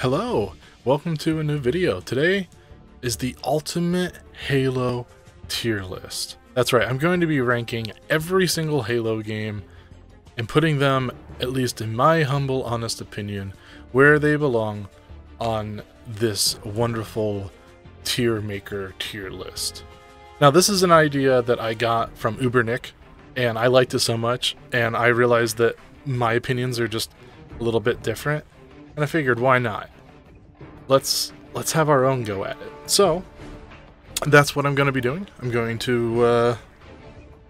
Hello, welcome to a new video. Today is the ultimate Halo tier list. That's right, I'm going to be ranking every single Halo game and putting them, at least in my humble honest opinion, where they belong on this wonderful tier maker tier list. Now this is an idea that I got from Ubernick and I liked it so much and I realized that my opinions are just a little bit different and I figured why not? Let's let's have our own go at it. So that's what I'm going to be doing. I'm going to uh,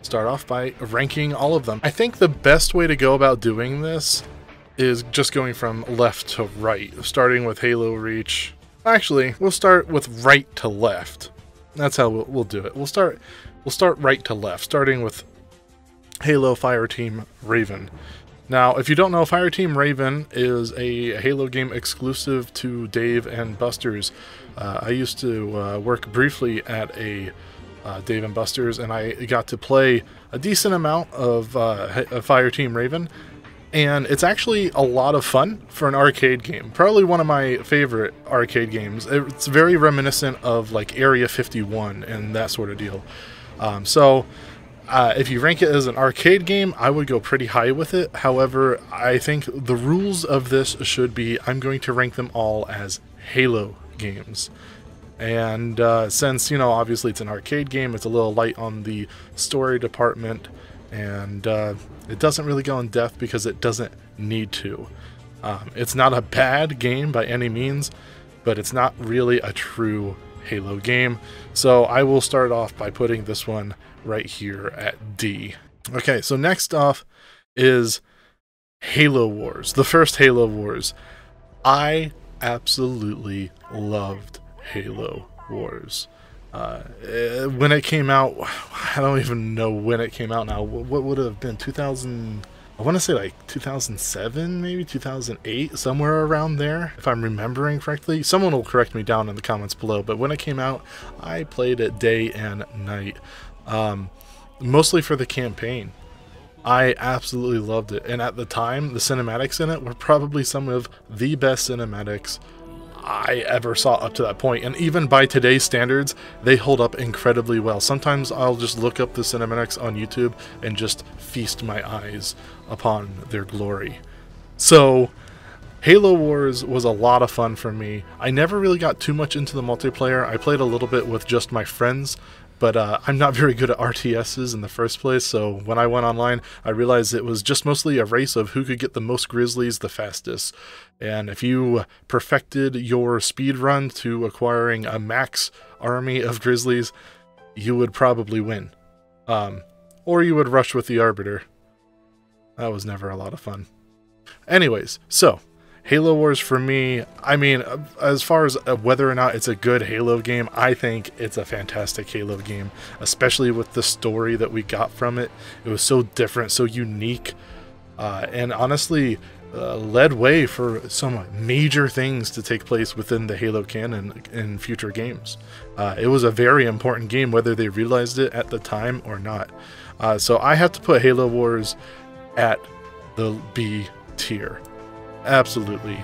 start off by ranking all of them. I think the best way to go about doing this is just going from left to right, starting with Halo Reach. Actually, we'll start with right to left. That's how we'll, we'll do it. We'll start we'll start right to left, starting with Halo Fireteam Raven. Now, if you don't know, Fireteam Raven is a Halo game exclusive to Dave and Buster's. Uh, I used to uh, work briefly at a uh, Dave and Buster's, and I got to play a decent amount of uh, Fireteam Raven. And it's actually a lot of fun for an arcade game. Probably one of my favorite arcade games. It's very reminiscent of like Area 51 and that sort of deal. Um, so uh, if you rank it as an arcade game, I would go pretty high with it. However, I think the rules of this should be I'm going to rank them all as Halo games. And uh, since, you know, obviously it's an arcade game, it's a little light on the story department, and uh, it doesn't really go in depth because it doesn't need to. Um, it's not a bad game by any means, but it's not really a true Halo game. So I will start off by putting this one right here at D. Okay, so next off is Halo Wars, the first Halo Wars. I absolutely loved Halo Wars. Uh, eh, when it came out, I don't even know when it came out now. What would have been 2000? I want to say like 2007, maybe 2008, somewhere around there, if I'm remembering correctly. Someone will correct me down in the comments below, but when it came out, I played it day and night um, mostly for the campaign. I absolutely loved it, and at the time, the cinematics in it were probably some of the best cinematics I ever saw up to that point. And even by today's standards, they hold up incredibly well. Sometimes I'll just look up the cinematics on YouTube and just feast my eyes upon their glory. So, Halo Wars was a lot of fun for me. I never really got too much into the multiplayer. I played a little bit with just my friends, but uh, I'm not very good at RTSs in the first place, so when I went online, I realized it was just mostly a race of who could get the most grizzlies the fastest. And if you perfected your speed run to acquiring a max army of grizzlies, you would probably win. Um, or you would rush with the Arbiter. That was never a lot of fun. Anyways, so Halo Wars for me, I mean, as far as uh, whether or not it's a good Halo game, I think it's a fantastic Halo game, especially with the story that we got from it. It was so different, so unique, uh, and honestly, uh, led way for some major things to take place within the Halo canon in future games. Uh, it was a very important game, whether they realized it at the time or not. Uh, so I have to put Halo Wars at the B tier. Absolutely.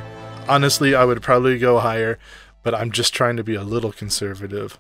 Honestly, I would probably go higher, but I'm just trying to be a little conservative.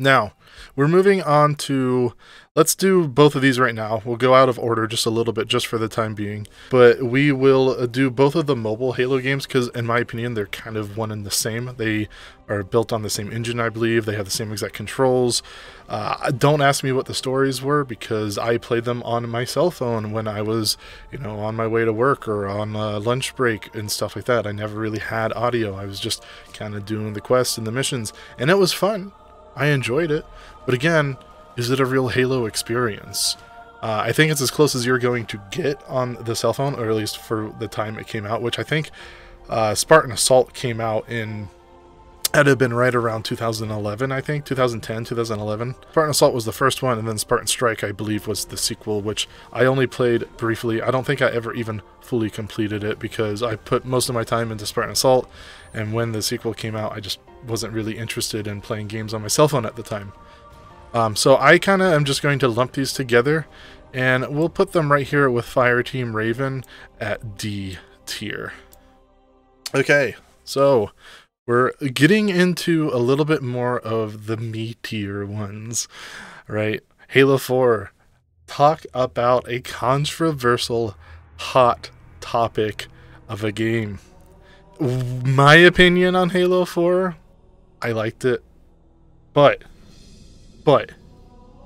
Now, we're moving on to let's do both of these right now. We'll go out of order just a little bit just for the time being, but we will uh, do both of the mobile Halo games because in my opinion they're kind of one and the same. They are built on the same engine, I believe. They have the same exact controls. Uh, don't ask me what the stories were because I played them on my cell phone when I was, you know, on my way to work or on lunch break and stuff like that. I never really had audio. I was just kind of doing the quests and the missions, and it was fun. I enjoyed it. But again, is it a real Halo experience? Uh, I think it's as close as you're going to get on the cell phone, or at least for the time it came out, which I think uh, Spartan Assault came out in had have been right around 2011, I think, 2010, 2011. Spartan Assault was the first one, and then Spartan Strike, I believe, was the sequel, which I only played briefly. I don't think I ever even fully completed it because I put most of my time into Spartan Assault, and when the sequel came out, I just wasn't really interested in playing games on my cell phone at the time. Um, so I kind of am just going to lump these together, and we'll put them right here with Fireteam Raven at D tier. Okay, So, we're getting into a little bit more of the meatier ones, right? Halo 4. Talk about a controversial, hot topic of a game. My opinion on Halo 4, I liked it. But, but,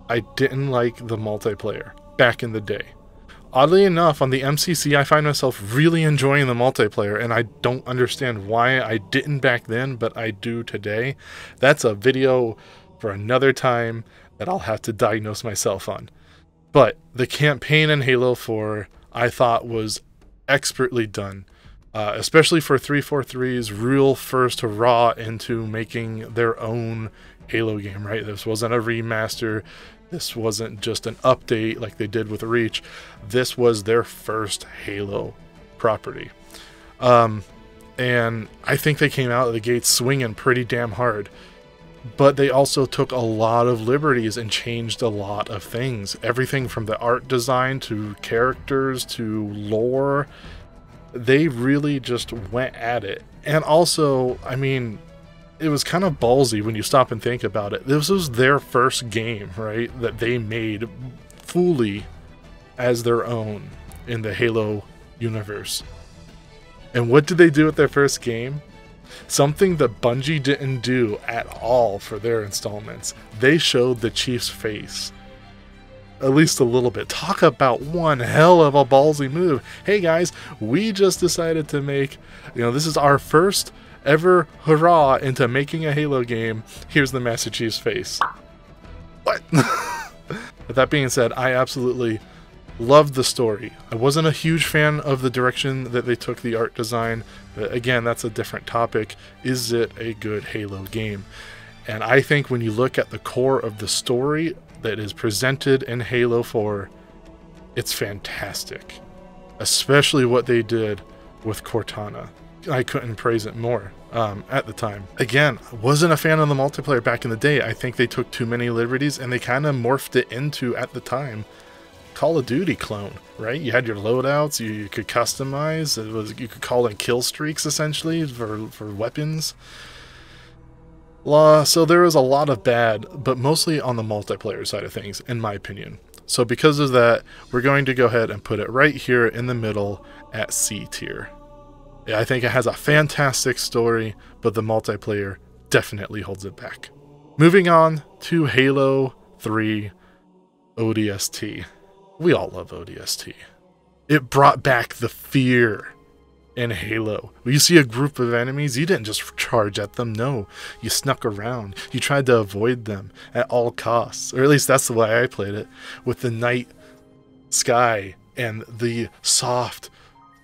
I didn't like the multiplayer back in the day. Oddly enough, on the MCC, I find myself really enjoying the multiplayer, and I don't understand why I didn't back then, but I do today. That's a video for another time that I'll have to diagnose myself on. But the campaign in Halo 4, I thought was expertly done, uh, especially for 343's real first hurrah into making their own Halo game, right? This wasn't a remaster. This wasn't just an update like they did with Reach. This was their first Halo property. Um, and I think they came out of the gate swinging pretty damn hard. But they also took a lot of liberties and changed a lot of things. Everything from the art design to characters to lore. They really just went at it. And also, I mean, it was kind of ballsy when you stop and think about it. This was their first game, right, that they made fully as their own in the Halo universe. And what did they do with their first game? Something that Bungie didn't do at all for their installments. They showed the Chief's face. At least a little bit. Talk about one hell of a ballsy move. Hey guys, we just decided to make, you know, this is our first ever hurrah into making a Halo game, here's the Master Chief's face. What? With that being said, I absolutely loved the story. I wasn't a huge fan of the direction that they took the art design, but again, that's a different topic. Is it a good Halo game? And I think when you look at the core of the story that is presented in Halo 4, it's fantastic. Especially what they did with Cortana. I couldn't praise it more um, at the time. Again, wasn't a fan of the multiplayer back in the day. I think they took too many liberties and they kind of morphed it into, at the time, Call of Duty clone, right? You had your loadouts, you, you could customize. It was you could call in kill streaks essentially for for weapons. Law, so there is a lot of bad, but mostly on the multiplayer side of things, in my opinion. So because of that, we're going to go ahead and put it right here in the middle at C tier. I think it has a fantastic story, but the multiplayer definitely holds it back. Moving on to Halo 3 ODST. We all love ODST. It brought back the fear in Halo. When you see a group of enemies, you didn't just charge at them. No, you snuck around. You tried to avoid them at all costs. Or at least that's the way I played it. With the night sky and the soft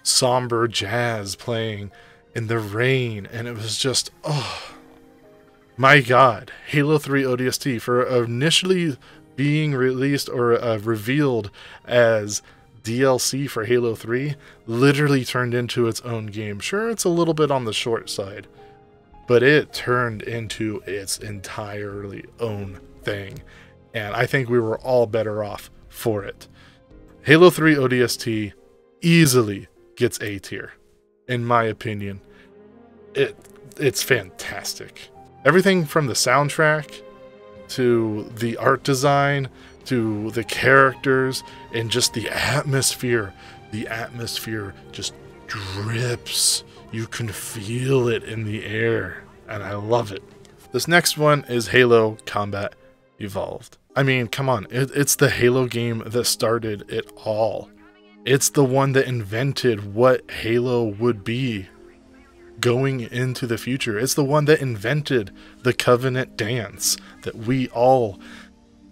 somber jazz playing in the rain, and it was just, oh my god. Halo 3 ODST, for initially being released or uh, revealed as DLC for Halo 3, literally turned into its own game. Sure, it's a little bit on the short side, but it turned into its entirely own thing. And I think we were all better off for it. Halo 3 ODST easily gets A tier, in my opinion. It it's fantastic. Everything from the soundtrack to the art design to the characters and just the atmosphere. The atmosphere just drips. You can feel it in the air, and I love it. This next one is Halo Combat Evolved. I mean, come on, it, it's the Halo game that started it all. It's the one that invented what Halo would be going into the future. It's the one that invented the Covenant dance that we all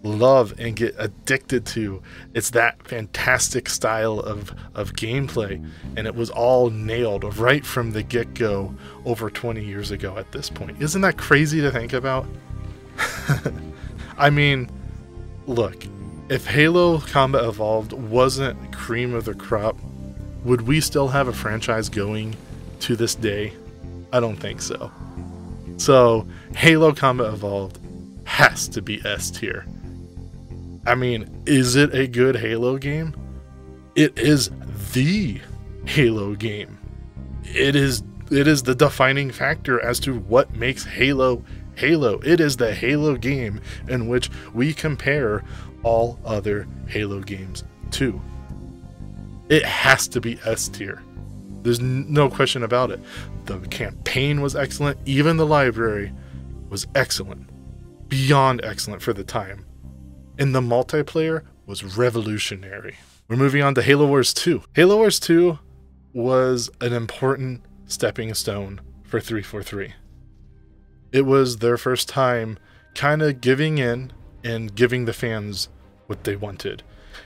love and get addicted to. It's that fantastic style of, of gameplay, and it was all nailed right from the get go over 20 years ago at this point. Isn't that crazy to think about? I mean, look, if Halo Combat Evolved wasn't cream of the crop, would we still have a franchise going to this day? I don't think so. So, Halo Combat Evolved has to be S tier. I mean, is it a good Halo game? It is the Halo game. It is it is the defining factor as to what makes Halo Halo. It is the Halo game in which we compare all other Halo games to. It has to be S tier. There's no question about it. The campaign was excellent. Even the library was excellent. Beyond excellent for the time. And the multiplayer was revolutionary. We're moving on to Halo Wars 2. Halo Wars 2 was an important stepping stone for 343. It was their first time kind of giving in and giving the fans what they wanted.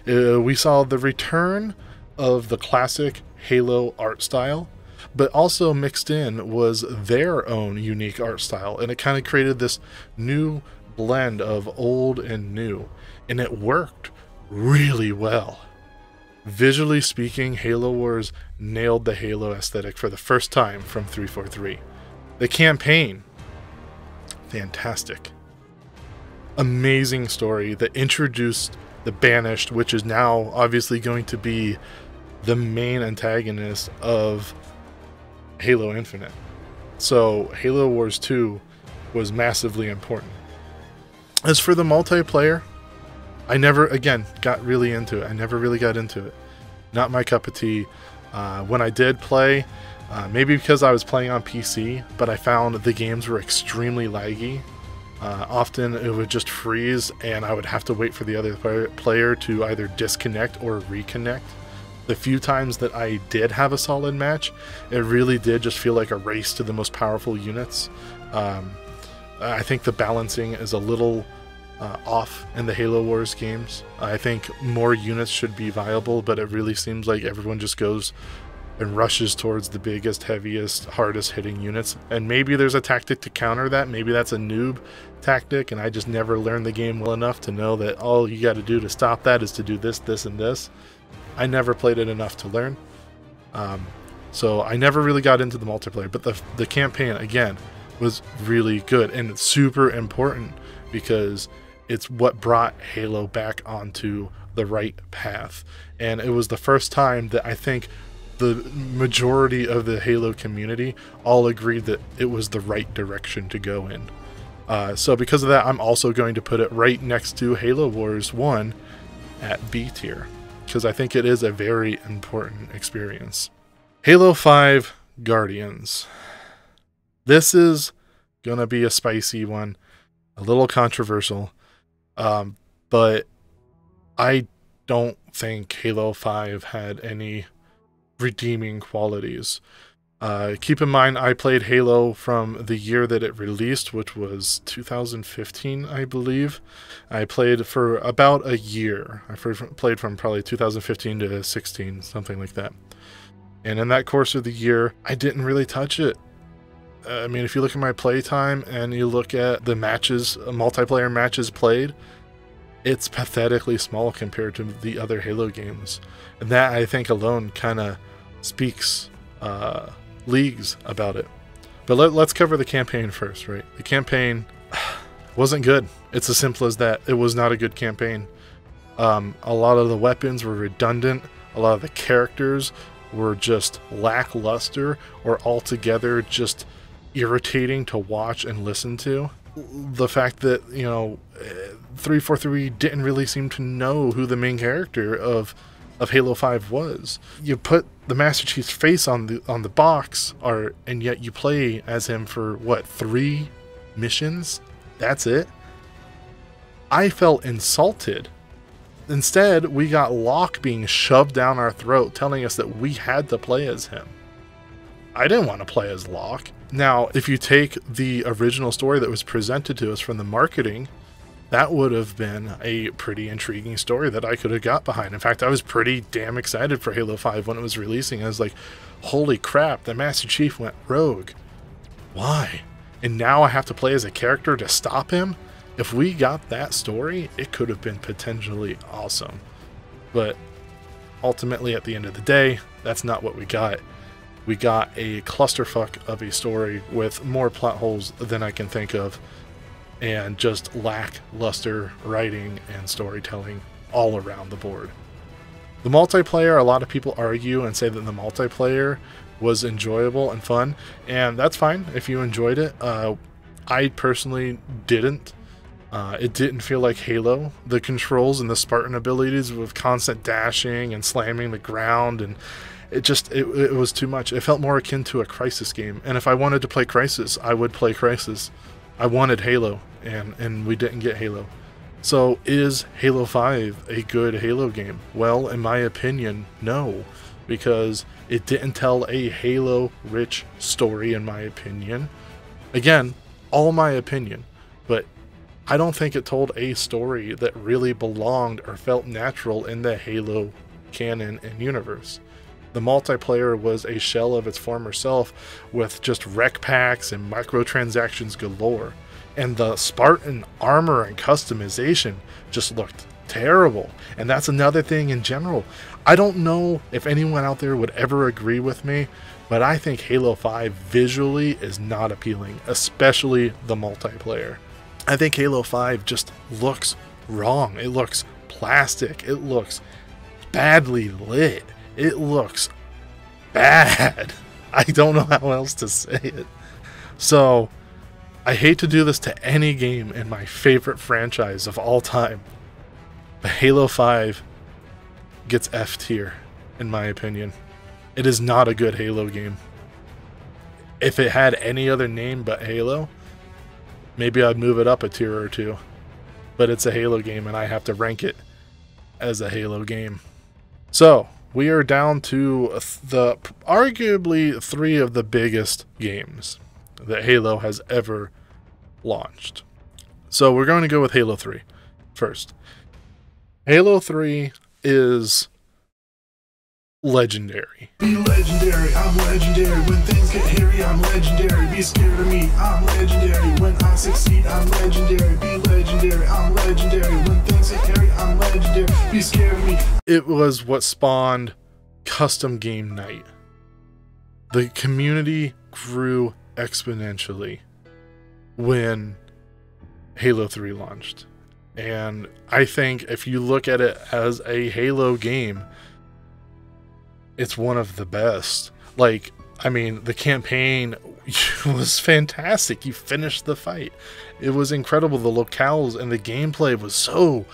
Uh, we saw the return of the classic Halo art style, but also mixed in was their own unique art style, and it kind of created this new blend of old and new, and it worked really well. Visually speaking, Halo Wars nailed the Halo aesthetic for the first time from 343. The campaign, fantastic. Amazing story that introduced the Banished, which is now obviously going to be the main antagonist of Halo Infinite. So Halo Wars 2 was massively important. As for the multiplayer, I never, again, got really into it. I never really got into it. Not my cup of tea. Uh, when I did play, uh, maybe because I was playing on PC, but I found the games were extremely laggy. Uh, often it would just freeze, and I would have to wait for the other player to either disconnect or reconnect the few times that I did have a solid match, it really did just feel like a race to the most powerful units. Um, I think the balancing is a little uh, off in the Halo Wars games. I think more units should be viable, but it really seems like everyone just goes and rushes towards the biggest, heaviest, hardest hitting units. And maybe there's a tactic to counter that. Maybe that's a noob tactic, and I just never learned the game well enough to know that all you got to do to stop that is to do this, this, and this. I never played it enough to learn. Um, so I never really got into the multiplayer, but the, the campaign, again, was really good and it's super important because it's what brought Halo back onto the right path. And it was the first time that I think the majority of the Halo community all agreed that it was the right direction to go in. Uh, so because of that, I'm also going to put it right next to Halo Wars 1 at B tier because I think it is a very important experience. Halo 5 Guardians. This is going to be a spicy one, a little controversial, um, but I don't think Halo 5 had any redeeming qualities. Uh, keep in mind, I played Halo from the year that it released, which was 2015, I believe. I played for about a year. I played from probably 2015 to 16, something like that. And in that course of the year, I didn't really touch it. I mean, if you look at my playtime and you look at the matches, multiplayer matches played, it's pathetically small compared to the other Halo games. And that, I think, alone kind of speaks. Uh, leagues about it. But let, us cover the campaign first, right? The campaign wasn't good. It's as simple as that. It was not a good campaign. Um, a lot of the weapons were redundant. A lot of the characters were just lackluster or altogether just irritating to watch and listen to. The fact that, you know, 343 didn't really seem to know who the main character of of Halo 5 was. You put the Master Chief's face on the on the box or and yet you play as him for what, 3 missions? That's it. I felt insulted. Instead, we got Locke being shoved down our throat telling us that we had to play as him. I didn't want to play as Locke. Now, if you take the original story that was presented to us from the marketing that would have been a pretty intriguing story that I could have got behind. In fact, I was pretty damn excited for Halo 5 when it was releasing. I was like, holy crap, the Master Chief went rogue. Why? And now I have to play as a character to stop him? If we got that story, it could have been potentially awesome. But ultimately, at the end of the day, that's not what we got. We got a clusterfuck of a story with more plot holes than I can think of and just lackluster writing and storytelling all around the board. The multiplayer, a lot of people argue and say that the multiplayer was enjoyable and fun, and that's fine if you enjoyed it. Uh, I personally didn't. Uh, it didn't feel like Halo. The controls and the Spartan abilities with constant dashing and slamming the ground and it just it, it was too much. It felt more akin to a Crysis game. And if I wanted to play Crysis, I would play Crysis. I wanted Halo, and and we didn't get Halo. So is Halo 5 a good Halo game? Well, in my opinion, no, because it didn't tell a Halo rich story in my opinion. Again, all my opinion, but I don't think it told a story that really belonged or felt natural in the Halo canon and universe. The multiplayer was a shell of its former self with just REQ packs and microtransactions galore. And the Spartan armor and customization just looked terrible. And that's another thing in general. I don't know if anyone out there would ever agree with me, but I think Halo 5 visually is not appealing, especially the multiplayer. I think Halo 5 just looks wrong. It looks plastic. It looks badly lit. It looks bad. I don't know how else to say it. So, I hate to do this to any game in my favorite franchise of all time. But Halo 5 gets F tier, in my opinion. It is not a good Halo game. If it had any other name but Halo, maybe I'd move it up a tier or two. But it's a Halo game and I have to rank it as a Halo game. So, we are down to the arguably three of the biggest games that Halo has ever launched. So we're going to go with Halo 3 first. Halo 3 is legendary. Be legendary, I'm legendary. When things get hairy, I'm legendary. Be scared of me, I'm legendary. When I succeed, I'm legendary. Be legendary, I'm legendary. When things get hairy, I'm legendary. Be scared of me. It was what spawned custom game night. The community grew exponentially when Halo 3 launched. And I think if you look at it as a Halo game, it's one of the best. Like, I mean, the campaign was fantastic. You finished the fight. It was incredible. The locales and the gameplay was so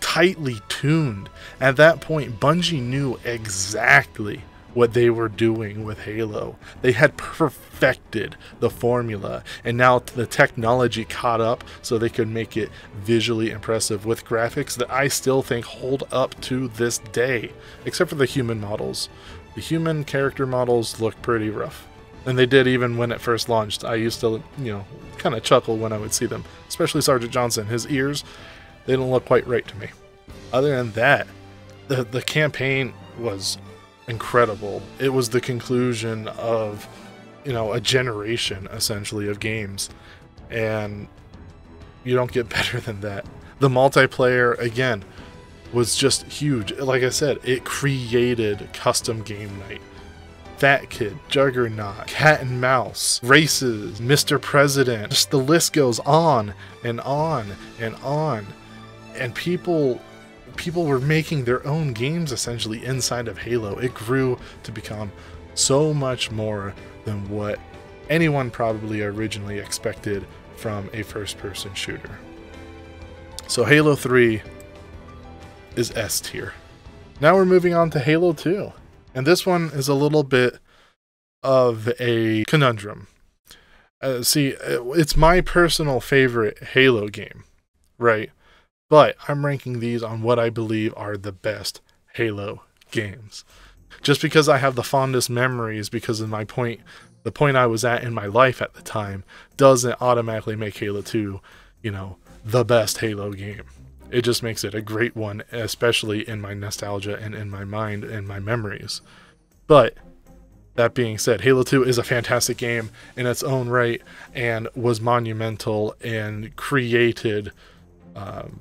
tightly tuned. At that point, Bungie knew exactly what they were doing with Halo. They had perfected the formula, and now the technology caught up so they could make it visually impressive with graphics that I still think hold up to this day, except for the human models. The human character models look pretty rough. And they did even when it first launched. I used to, you know, kind of chuckle when I would see them, especially Sergeant Johnson. His ears, they don't look quite right to me. Other than that, the the campaign was incredible. It was the conclusion of, you know, a generation essentially of games. And you don't get better than that. The multiplayer again was just huge. Like I said, it created custom game night. Fat Kid, Juggernaut, Cat and Mouse, Races, Mr. President, just the list goes on and on and on. And people people were making their own games essentially inside of Halo. It grew to become so much more than what anyone probably originally expected from a first person shooter. So Halo 3 is S tier. Now we're moving on to Halo 2. And this one is a little bit of a conundrum. Uh, see, it's my personal favorite Halo game, right? But I'm ranking these on what I believe are the best Halo games. Just because I have the fondest memories because of my point, the point I was at in my life at the time, doesn't automatically make Halo 2, you know, the best Halo game. It just makes it a great one, especially in my nostalgia and in my mind and my memories. But that being said, Halo 2 is a fantastic game in its own right and was monumental and created um,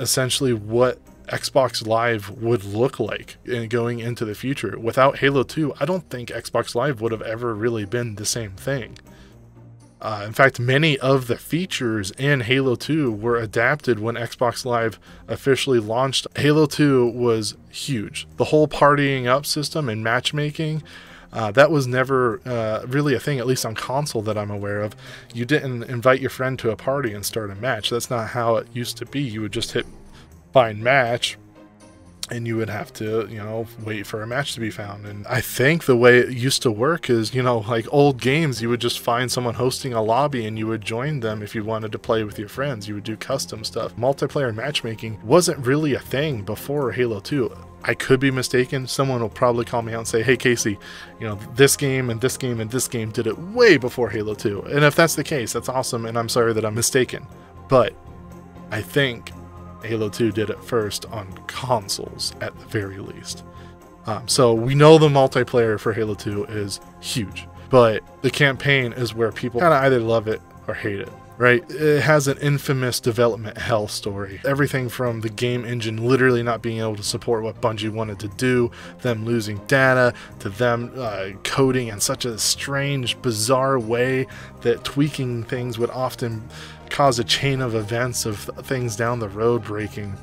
essentially what Xbox Live would look like in going into the future. Without Halo 2, I don't think Xbox Live would have ever really been the same thing. Uh, in fact, many of the features in Halo 2 were adapted when Xbox Live officially launched. Halo 2 was huge. The whole partying up system and matchmaking, Uh, that was never uh, really a thing, at least on console that I'm aware of. You didn't invite your friend to a party and start a match. That's not how it used to be. You would just hit find match, and you would have to, you know, wait for a match to be found. And I think the way it used to work is, you know, like old games, you would just find someone hosting a lobby and you would join them if you wanted to play with your friends. You would do custom stuff. Multiplayer matchmaking wasn't really a thing before Halo 2. I could be mistaken. Someone will probably call me out and say, hey, Casey, you know, this game and this game and this game did it way before Halo 2. And if that's the case, that's awesome. And I'm sorry that I'm mistaken. But I think Halo 2 did it first on consoles at the very least. Um, so we know the multiplayer for Halo 2 is huge, but the campaign is where people kind of either love it or hate it. Right? It has an infamous development hell story. Everything from the game engine literally not being able to support what Bungie wanted to do, them losing data, to them uh, coding in such a strange, bizarre way that tweaking things would often cause a chain of events of things down the road breaking.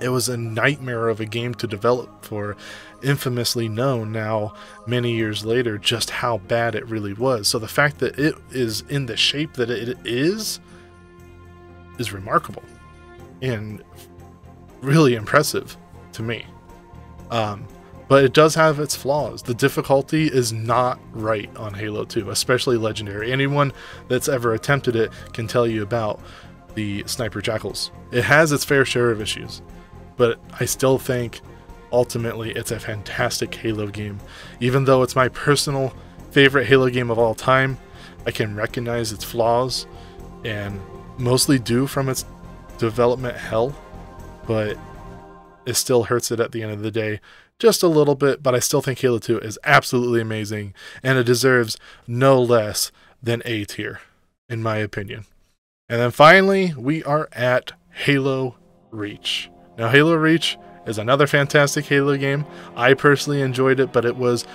It was a nightmare of a game to develop for, infamously known now, many years later, just how bad it really was. So the fact that it is in the shape that it is, is remarkable and really impressive to me. Um, but it does have its flaws. The difficulty is not right on Halo 2, especially Legendary. Anyone that's ever attempted it can tell you about the Sniper Jackals. It has its fair share of issues, but I still think ultimately it's a fantastic Halo game. Even though it's my personal favorite Halo game of all time, I can recognize its flaws and mostly due from its development hell, but it still hurts it at the end of the day just a little bit, but I still think Halo 2 is absolutely amazing and it deserves no less than A tier, in my opinion. And then finally, we are at Halo Reach. Now, Halo Reach is another fantastic Halo game. I personally enjoyed it, but it was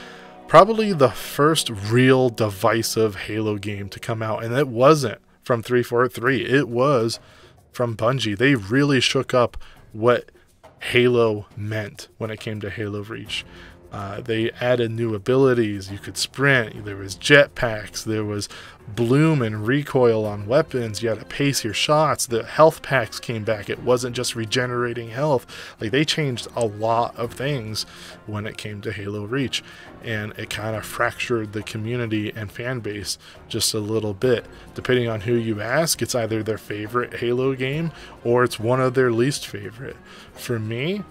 probably the first real divisive Halo game to come out, and it wasn't from 343. It was from Bungie. They really shook up what Halo meant when it came to Halo Reach. Uh, they added new abilities. You could sprint. There was jetpacks. There was bloom and recoil on weapons. You had to pace your shots. The health packs came back. It wasn't just regenerating health. Like they changed a lot of things when it came to Halo Reach, and it kind of fractured the community and fan base just a little bit. Depending on who you ask, it's either their favorite Halo game or it's one of their least favorite. For me,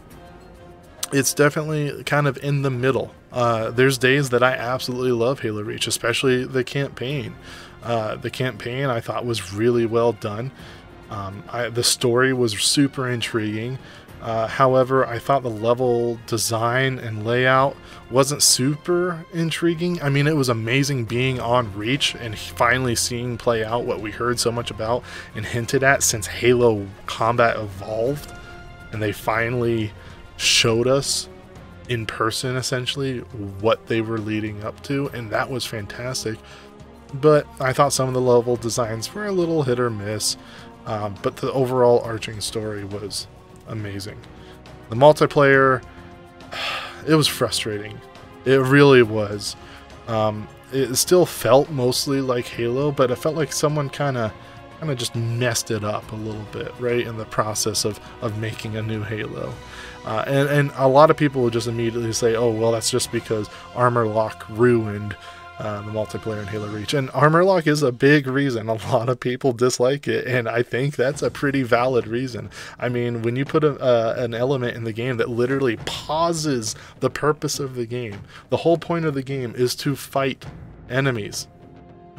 it's definitely kind of in the middle. Uh, there's days that I absolutely love Halo Reach, especially the campaign. Uh, the campaign I thought was really well done. Um, I, the story was super intriguing. Uh, however, I thought the level design and layout wasn't super intriguing. I mean, it was amazing being on Reach and finally seeing play out what we heard so much about and hinted at since Halo Combat evolved. And they finally showed us in person essentially what they were leading up to, and that was fantastic. But I thought some of the level designs were a little hit or miss, um, but the overall arching story was amazing. The multiplayer, it was frustrating. It really was. Um, it still felt mostly like Halo, but it felt like someone kind of kind of just messed it up a little bit right in the process of, of making a new Halo. Uh, and, and a lot of people will just immediately say, oh, well, that's just because Armor Lock ruined uh, the multiplayer in Halo Reach. And Armor Lock is a big reason. A lot of people dislike it, and I think that's a pretty valid reason. I mean, when you put a, uh, an element in the game that literally pauses the purpose of the game, the whole point of the game is to fight enemies.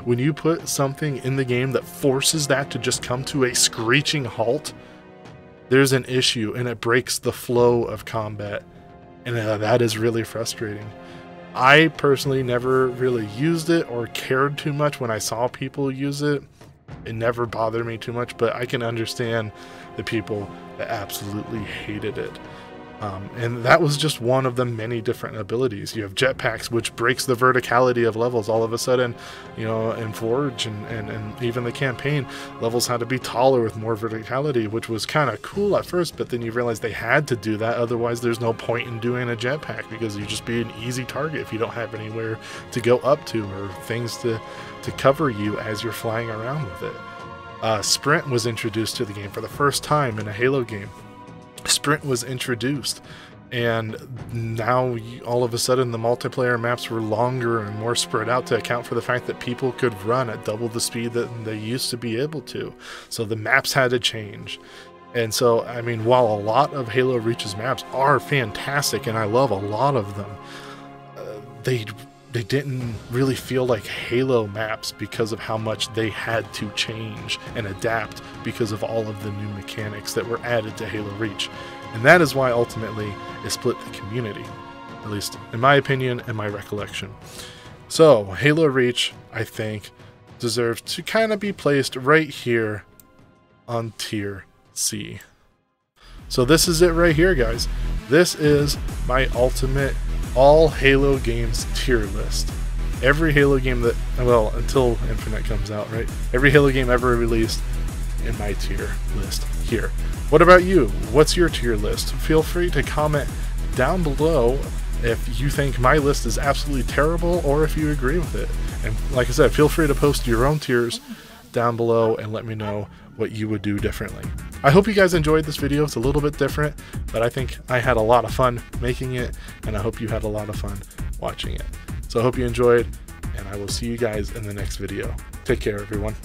When you put something in the game that forces that to just come to a screeching halt, there's an issue and it breaks the flow of combat. And uh, that is really frustrating. I personally never really used it or cared too much when I saw people use it. It never bothered me too much, but I can understand the people that absolutely hated it. Um, and that was just one of the many different abilities. You have jetpacks, which breaks the verticality of levels. All of a sudden, you know, in Forge and, and, and even the campaign, levels had to be taller with more verticality, which was kind of cool at first, but then you realize they had to do that. Otherwise, there's no point in doing a jetpack because you'd just be an easy target if you don't have anywhere to go up to or things to, to cover you as you're flying around with it. Uh, Sprint was introduced to the game for the first time in a Halo game sprint was introduced and now all of a sudden the multiplayer maps were longer and more spread out to account for the fact that people could run at double the speed that they used to be able to. So the maps had to change. And so i mean while a lot of halo reaches maps are fantastic and i love a lot of them uh, they they didn't really feel like Halo maps because of how much they had to change and adapt because of all of the new mechanics that were added to Halo Reach. And that is why ultimately it split the community, at least in my opinion and my recollection. So, Halo Reach, I think, deserves to kind of be placed right here on tier C. So this is it right here, guys. This is my ultimate all Halo games tier list. Every Halo game that, well, until Infinite comes out, right? Every Halo game ever released in my tier list here. What about you? What's your tier list? Feel free to comment down below if you think my list is absolutely terrible or if you agree with it. And like I said, feel free to post your own tiers down below and let me know what you would do differently. I hope you guys enjoyed this video. It's a little bit different, but I think I had a lot of fun making it, and I hope you had a lot of fun watching it. So I hope you enjoyed, and I will see you guys in the next video. Take care, everyone.